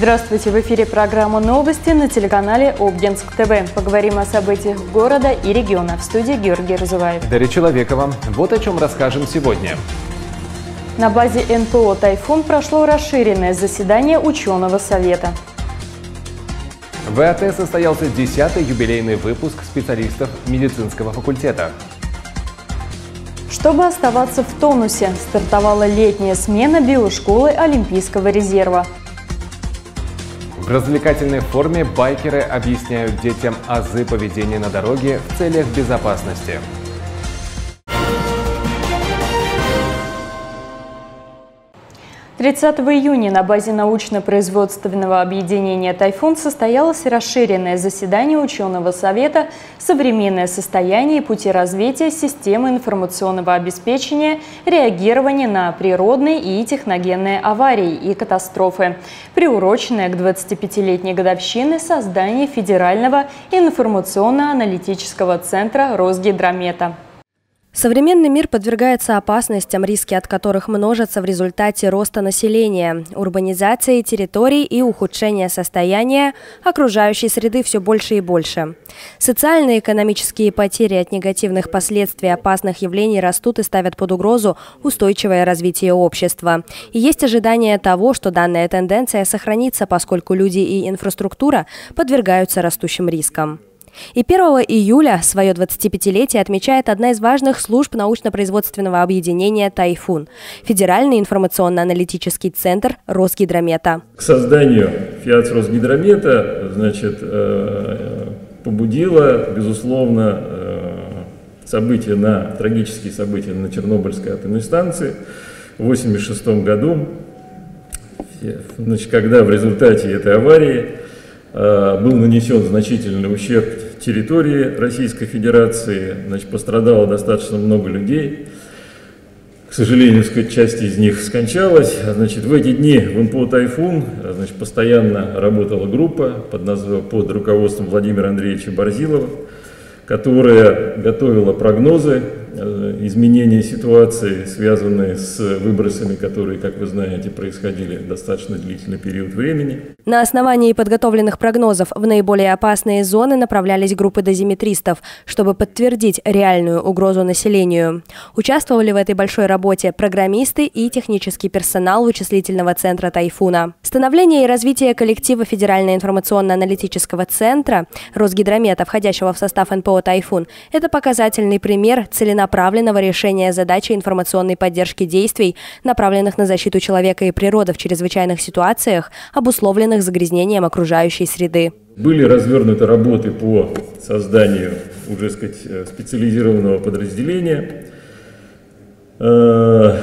Здравствуйте! В эфире программа «Новости» на телеканале Обгенск ТВ. Поговорим о событиях города и региона. В студии Георгий Разуваев. Дарья Человекова. Вот о чем расскажем сегодня. На базе НПО «Тайфун» прошло расширенное заседание ученого совета. В АТ состоялся 10-й юбилейный выпуск специалистов медицинского факультета. Чтобы оставаться в тонусе, стартовала летняя смена биошколы Олимпийского резерва. В развлекательной форме байкеры объясняют детям азы поведения на дороге в целях безопасности. 30 июня на базе научно-производственного объединения «Тайфун» состоялось расширенное заседание ученого совета «Современное состояние и пути развития системы информационного обеспечения реагирования на природные и техногенные аварии и катастрофы», приуроченное к 25-летней годовщине создания Федерального информационно-аналитического центра Росгидромета. Современный мир подвергается опасностям, риски от которых множатся в результате роста населения, урбанизации территорий и ухудшения состояния окружающей среды все больше и больше. Социальные и экономические потери от негативных последствий опасных явлений растут и ставят под угрозу устойчивое развитие общества. И есть ожидание того, что данная тенденция сохранится, поскольку люди и инфраструктура подвергаются растущим рискам. И 1 июля свое 25-летие отмечает одна из важных служб научно-производственного объединения «Тайфун» – Федеральный информационно-аналитический центр Росгидромета. К созданию ФИАЦ Росгидромета значит, э, побудило, безусловно, э, события на, трагические события на Чернобыльской атомной станции в 1986 году, значит, когда в результате этой аварии Э, был нанесен значительный ущерб территории Российской Федерации, значит, пострадало достаточно много людей. К сожалению, сказать, часть из них скончалась. Значит, в эти дни в МПО «Тайфун» значит, постоянно работала группа под, назв... под руководством Владимира Андреевича Борзилова, которая готовила прогнозы изменения ситуации, связанные с выбросами, которые, как вы знаете, происходили достаточно длительный период времени. На основании подготовленных прогнозов в наиболее опасные зоны направлялись группы дозиметристов, чтобы подтвердить реальную угрозу населению. Участвовали в этой большой работе программисты и технический персонал вычислительного центра «Тайфуна». Становление и развитие коллектива Федерального информационно-аналитического центра Росгидромета, входящего в состав НПО «Тайфун», это показательный пример целенаправленности целенаправленного решения задачи информационной поддержки действий, направленных на защиту человека и природы в чрезвычайных ситуациях, обусловленных загрязнением окружающей среды. Были развернуты работы по созданию уже сказать, э, специализированного подразделения. Э,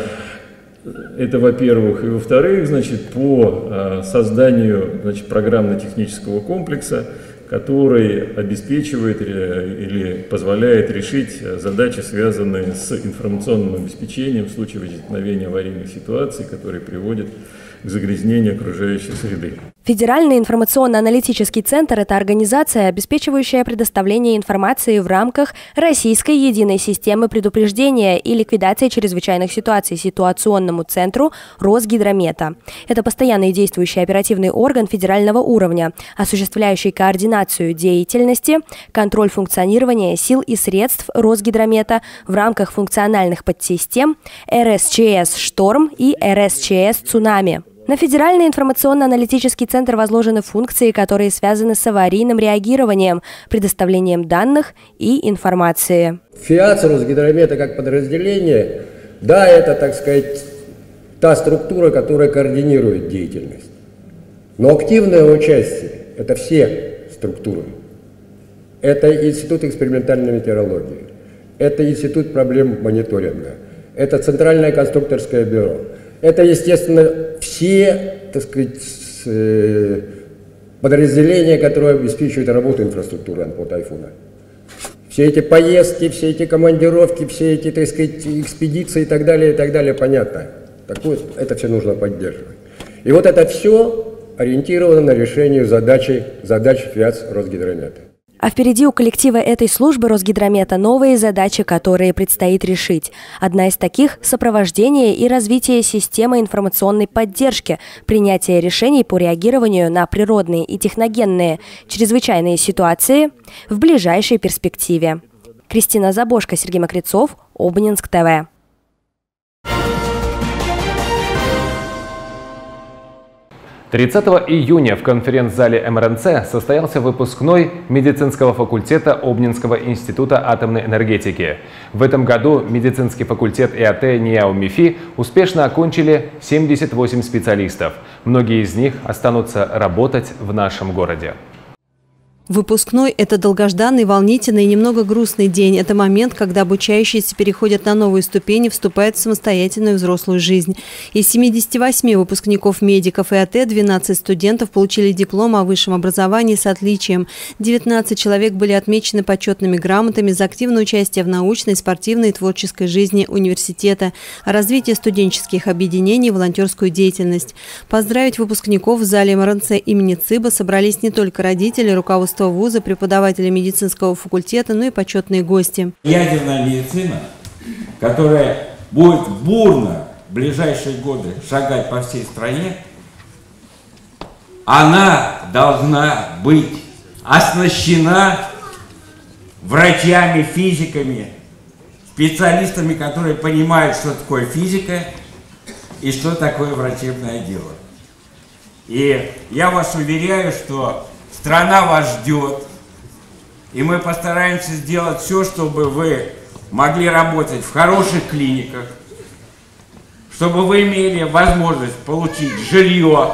это, во-первых. И, во-вторых, значит, по э, созданию значит, программно-технического комплекса, который обеспечивает или позволяет решить задачи, связанные с информационным обеспечением в случае возникновения аварийных ситуаций, которые приводят к загрязнению окружающей среды. Федеральный информационно-аналитический центр – это организация, обеспечивающая предоставление информации в рамках Российской единой системы предупреждения и ликвидации чрезвычайных ситуаций ситуационному центру Росгидромета. Это постоянный действующий оперативный орган федерального уровня, осуществляющий координацию деятельности, контроль функционирования сил и средств Росгидромета в рамках функциональных подсистем РСЧС «Шторм» и РСЧС «Цунами». На Федеральный информационно-аналитический центр возложены функции, которые связаны с аварийным реагированием, предоставлением данных и информации. ФИАЦ Росгидромета как подразделение, да, это, так сказать, та структура, которая координирует деятельность. Но активное участие – это все структуры. Это Институт экспериментальной метеорологии, это Институт проблем мониторинга, это Центральное конструкторское бюро – это, естественно, все, так сказать, э, подразделения, которые обеспечивают работу инфраструктуры НПО «Тайфуна». Все эти поездки, все эти командировки, все эти, так сказать, экспедиции и так далее, и так далее, понятно. Так вот, это все нужно поддерживать. И вот это все ориентировано на решение задачи, задач ФИАЦ Росгидромета. А впереди у коллектива этой службы Росгидромета новые задачи, которые предстоит решить. Одна из таких – сопровождение и развитие системы информационной поддержки, принятие решений по реагированию на природные и техногенные чрезвычайные ситуации в ближайшей перспективе. Кристина Забошко, Сергей Макрицов, Обнинск ТВ. 30 июня в конференц-зале МРНЦ состоялся выпускной медицинского факультета Обнинского института атомной энергетики. В этом году медицинский факультет ИАТ НИАУ МИФИ успешно окончили 78 специалистов. Многие из них останутся работать в нашем городе. Выпускной – это долгожданный, волнительный и немного грустный день. Это момент, когда обучающиеся переходят на новые ступени, вступают в самостоятельную взрослую жизнь. Из 78 выпускников медиков и АТ 12 студентов получили диплом о высшем образовании с отличием. 19 человек были отмечены почетными грамотами за активное участие в научной, спортивной и творческой жизни университета, развитие студенческих объединений, волонтерскую деятельность. Поздравить выпускников в зале МРНЦ имени ЦИБа собрались не только родители, руководство руководство вуза, преподаватели медицинского факультета, ну и почетные гости. Ядерная медицина, которая будет бурно в ближайшие годы шагать по всей стране, она должна быть оснащена врачами, физиками, специалистами, которые понимают, что такое физика и что такое врачебное дело. И я вас уверяю, что Страна вас ждет. И мы постараемся сделать все, чтобы вы могли работать в хороших клиниках, чтобы вы имели возможность получить жилье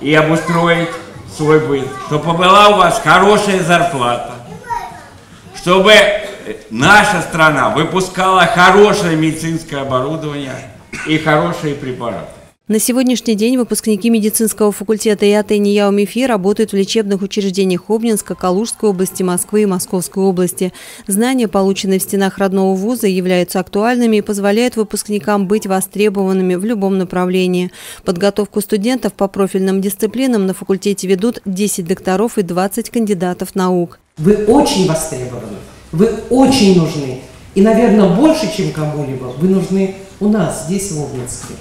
и обустроить свой быт, чтобы была у вас хорошая зарплата, чтобы наша страна выпускала хорошее медицинское оборудование и хорошие препараты. На сегодняшний день выпускники медицинского факультета ИАТ НИЯУ МИФИ работают в лечебных учреждениях Обнинска, Калужской области, Москвы и Московской области. Знания, полученные в стенах родного вуза, являются актуальными и позволяют выпускникам быть востребованными в любом направлении. Подготовку студентов по профильным дисциплинам на факультете ведут 10 докторов и 20 кандидатов наук. Вы очень востребованы, вы очень нужны. И, наверное, больше, чем кому-либо, вы нужны у нас, здесь, в Обнинске.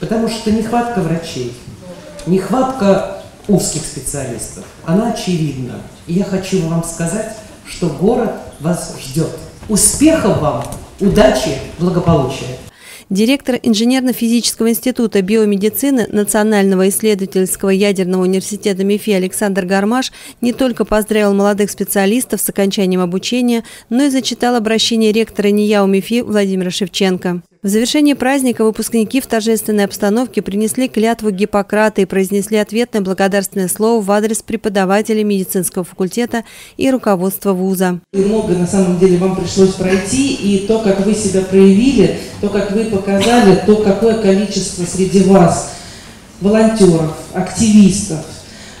Потому что нехватка врачей, нехватка узких специалистов, она очевидна. И я хочу вам сказать, что город вас ждет. Успехов вам, удачи, благополучия. Директор Инженерно-физического института биомедицины Национального исследовательского ядерного университета МИФИ Александр Гармаш не только поздравил молодых специалистов с окончанием обучения, но и зачитал обращение ректора НИЯУ МИФИ Владимира Шевченко. В завершении праздника выпускники в торжественной обстановке принесли клятву Гиппократа и произнесли ответное благодарственное слово в адрес преподавателей медицинского факультета и руководства вуза. И много на самом деле вам пришлось пройти, и то, как вы себя проявили, то, как вы показали, то, какое количество среди вас волонтеров, активистов,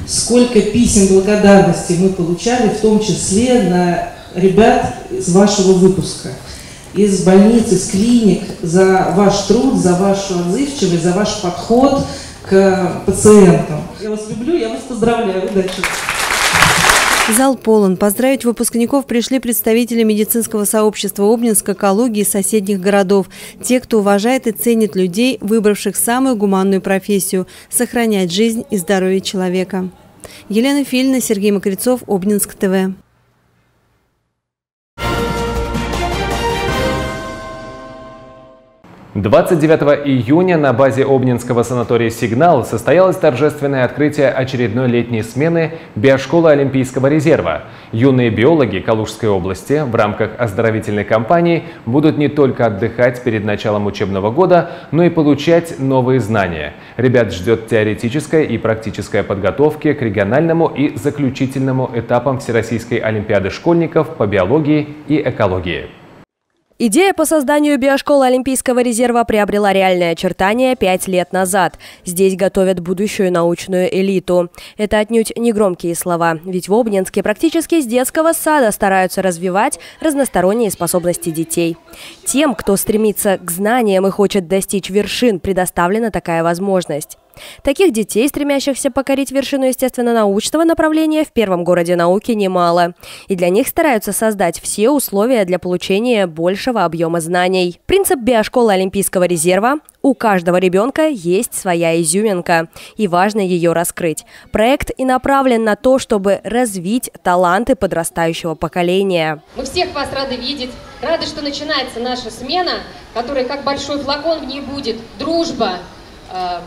сколько писем благодарности мы получали, в том числе на ребят из вашего выпуска из больниц, из клиник за ваш труд, за вашу отзывчивость, за ваш подход к пациентам. Я вас люблю, я вас поздравляю. Удачи! Зал полон. Поздравить выпускников пришли представители медицинского сообщества Обнинска, Калуги и соседних городов. Те, кто уважает и ценит людей, выбравших самую гуманную профессию – сохранять жизнь и здоровье человека. Елена Фильна, Сергей Макрицов, Обнинск ТВ. 29 июня на базе Обнинского санатория «Сигнал» состоялось торжественное открытие очередной летней смены биошколы Олимпийского резерва. Юные биологи Калужской области в рамках оздоровительной кампании будут не только отдыхать перед началом учебного года, но и получать новые знания. Ребят ждет теоретическая и практическая подготовки к региональному и заключительному этапам Всероссийской Олимпиады школьников по биологии и экологии. Идея по созданию биошколы Олимпийского резерва приобрела реальное очертание пять лет назад. Здесь готовят будущую научную элиту. Это отнюдь не громкие слова, ведь в Обнинске практически с детского сада стараются развивать разносторонние способности детей. Тем, кто стремится к знаниям и хочет достичь вершин, предоставлена такая возможность. Таких детей, стремящихся покорить вершину естественно-научного направления, в первом городе науки немало. И для них стараются создать все условия для получения большего объема знаний. Принцип биошколы Олимпийского резерва у каждого ребенка есть своя изюминка, и важно ее раскрыть. Проект и направлен на то, чтобы развить таланты подрастающего поколения. Мы всех вас рады видеть, рады, что начинается наша смена, которая как большой флакон в ней будет дружба,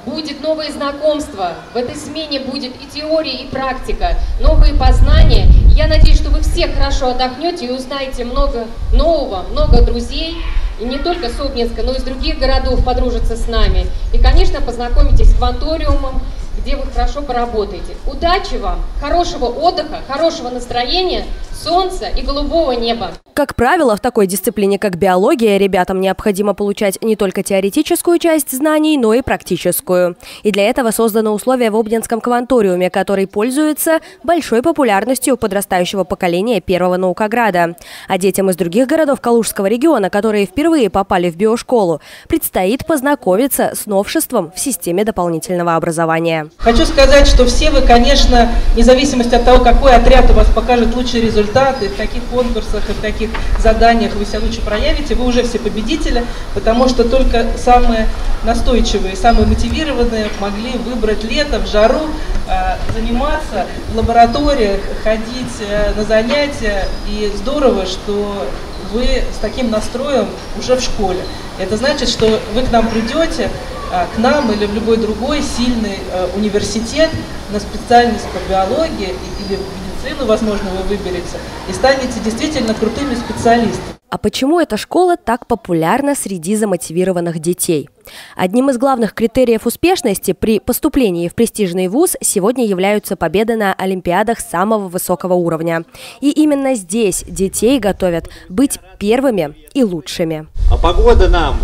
будет новые знакомства, в этой смене будет и теория, и практика, новые познания. Я надеюсь, что вы все хорошо отдохнете и узнаете много нового, много друзей, и не только с Обнинска, но и из других городов подружатся с нами. И, конечно, познакомитесь с кванториумом, где вы хорошо поработаете. Удачи вам, хорошего отдыха, хорошего настроения, солнца и голубого неба. Как правило, в такой дисциплине, как биология, ребятам необходимо получать не только теоретическую часть знаний, но и практическую. И для этого созданы условия в Обнинском кванториуме, который пользуется большой популярностью подрастающего поколения первого наукограда. А детям из других городов Калужского региона, которые впервые попали в биошколу, предстоит познакомиться с новшеством в системе дополнительного образования. Хочу сказать, что все вы, конечно, вне от того, какой отряд у вас покажет лучшие результаты, в каких конкурсах и в каких заданиях вы себя лучше проявите, вы уже все победители, потому что только самые настойчивые, самые мотивированные могли выбрать лето в жару, э, заниматься в лабораториях, ходить э, на занятия. И здорово, что вы с таким настроем уже в школе. Это значит, что вы к нам придете, к нам или в любой другой сильный э, университет на специальность по биологии или в медицину, возможно, вы выберете, и станете действительно крутыми специалистами. А почему эта школа так популярна среди замотивированных детей? Одним из главных критериев успешности при поступлении в престижный вуз сегодня являются победы на олимпиадах самого высокого уровня. И именно здесь детей готовят быть первыми и лучшими. А погода нам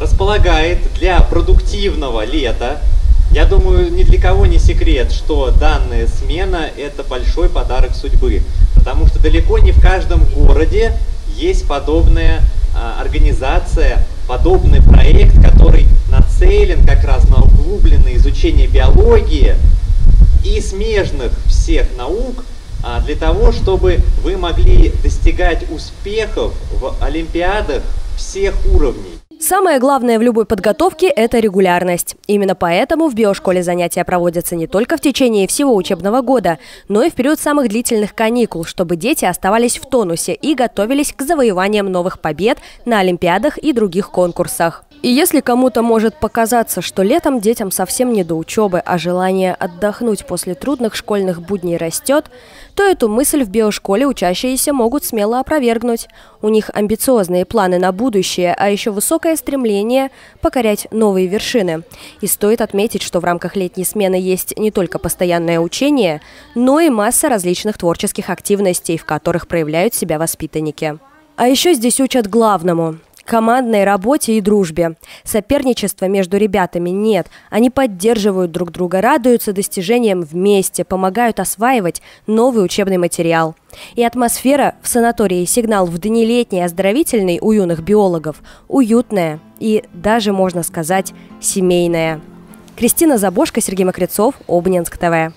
располагает для продуктивного лета. Я думаю, ни для кого не секрет, что данная смена – это большой подарок судьбы, потому что далеко не в каждом городе есть подобная а, организация, подобный проект, который нацелен как раз на углубленное изучение биологии и смежных всех наук, а, для того, чтобы вы могли достигать успехов в олимпиадах всех уровней. Самое главное в любой подготовке – это регулярность. Именно поэтому в биошколе занятия проводятся не только в течение всего учебного года, но и в период самых длительных каникул, чтобы дети оставались в тонусе и готовились к завоеваниям новых побед на Олимпиадах и других конкурсах. И если кому-то может показаться, что летом детям совсем не до учебы, а желание отдохнуть после трудных школьных будней растет, то эту мысль в биошколе учащиеся могут смело опровергнуть. У них амбициозные планы на будущее, а еще высокое стремление покорять новые вершины. И стоит отметить, что в рамках летней смены есть не только постоянное учение, но и масса различных творческих активностей, в которых проявляют себя воспитанники. А еще здесь учат главному командной работе и дружбе. Соперничества между ребятами нет. Они поддерживают друг друга, радуются достижениям вместе, помогают осваивать новый учебный материал. И атмосфера в санатории «Сигнал» в дни летней оздоровительной у юных биологов уютная и даже, можно сказать, семейная. Кристина Забошка, Сергей Мокрецов, Обнинск ТВ.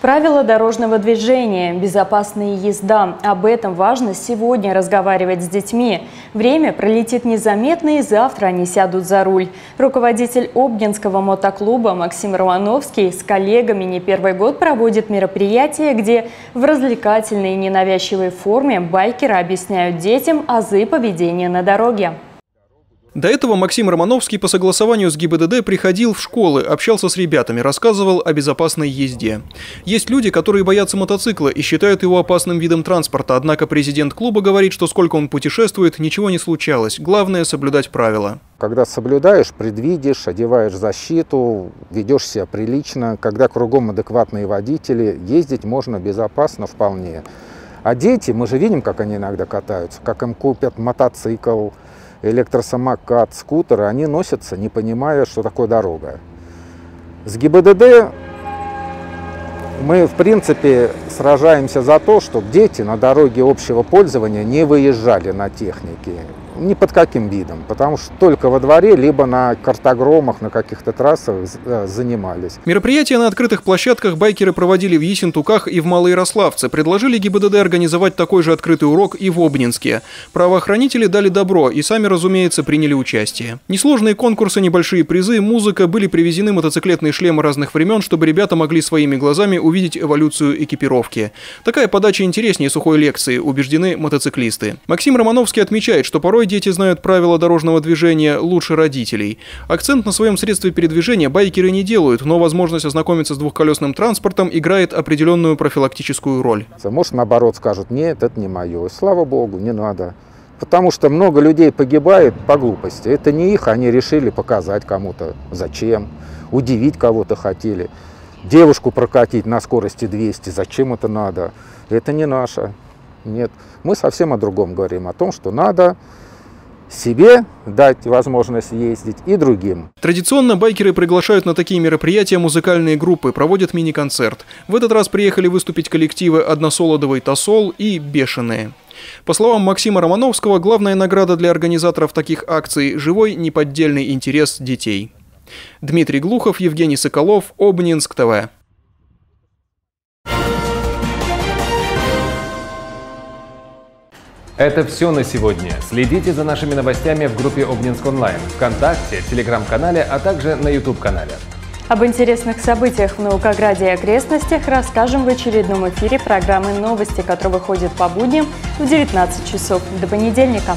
Правила дорожного движения, безопасная езда. Об этом важно сегодня разговаривать с детьми. Время пролетит незаметно и завтра они сядут за руль. Руководитель Обнинского мотоклуба Максим Романовский с коллегами не первый год проводит мероприятие, где в развлекательной и ненавязчивой форме байкеры объясняют детям азы поведения на дороге. До этого Максим Романовский по согласованию с ГИБДД приходил в школы, общался с ребятами, рассказывал о безопасной езде. Есть люди, которые боятся мотоцикла и считают его опасным видом транспорта, однако президент клуба говорит, что сколько он путешествует, ничего не случалось. Главное – соблюдать правила. Когда соблюдаешь, предвидишь, одеваешь защиту, ведешь себя прилично, когда кругом адекватные водители, ездить можно безопасно вполне. А дети, мы же видим, как они иногда катаются, как им купят мотоцикл, электросамокат, скутеры, они носятся, не понимая, что такое дорога. С ГИБДД мы, в принципе, сражаемся за то, чтобы дети на дороге общего пользования не выезжали на технике. Ни под каким видом, потому что только во дворе, либо на картогромах, на каких-то трассах э, занимались. Мероприятия на открытых площадках байкеры проводили в Ессентуках и в Малоярославце. Предложили ГИБДД организовать такой же открытый урок и в Обнинске. Правоохранители дали добро и сами, разумеется, приняли участие. Несложные конкурсы, небольшие призы, музыка, были привезены мотоциклетные шлемы разных времен, чтобы ребята могли своими глазами увидеть эволюцию экипировки. Такая подача интереснее сухой лекции, убеждены мотоциклисты. Максим Романовский отмечает, что порой дети знают правила дорожного движения лучше родителей. Акцент на своем средстве передвижения байкеры не делают, но возможность ознакомиться с двухколесным транспортом играет определенную профилактическую роль. Может, наоборот, скажут, нет, это не мое. Слава богу, не надо. Потому что много людей погибает по глупости. Это не их, они решили показать кому-то. Зачем? Удивить кого-то хотели. Девушку прокатить на скорости 200. Зачем это надо? Это не наше. Нет. Мы совсем о другом говорим. О том, что надо себе дать возможность ездить и другим. Традиционно байкеры приглашают на такие мероприятия музыкальные группы, проводят мини-концерт. В этот раз приехали выступить коллективы «Односолодовый Тосол» и «Бешеные». По словам Максима Романовского, главная награда для организаторов таких акций – живой неподдельный интерес детей. Дмитрий Глухов, Евгений Соколов, Обнинск ТВ. Это все на сегодня. Следите за нашими новостями в группе Обнинск онлайн, ВКонтакте, Телеграм-канале, а также на YouTube-канале. Об интересных событиях в Наукограде и окрестностях расскажем в очередном эфире программы «Новости», которая выходит по будням в 19 часов. До понедельника.